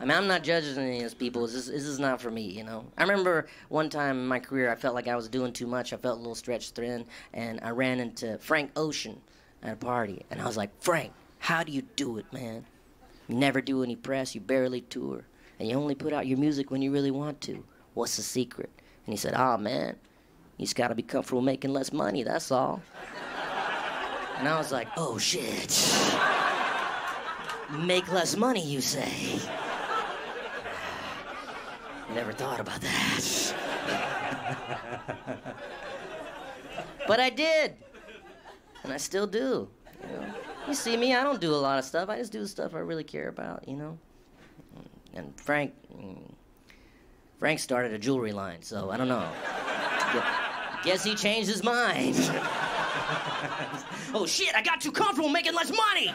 I mean, I'm not judging any of these people. This, is- this is not for me, you know. I remember one time in my career, I felt like I was doing too much. I felt a little stretched thin, and I ran into Frank Ocean at a party, and I was like, Frank, how do you do it, man? You never do any press, you barely tour, and you only put out your music when you really want to. What's the secret? And he said, Ah, man, you just gotta be comfortable making less money, that's all. And I was like, oh shit. Make less money, you say? Never thought about that. but I did. And I still do. You, know? you see me, I don't do a lot of stuff. I just do the stuff I really care about, you know? And Frank, mm, Frank started a jewelry line, so I don't know. Guess he changed his mind. oh shit, I got too comfortable making less money!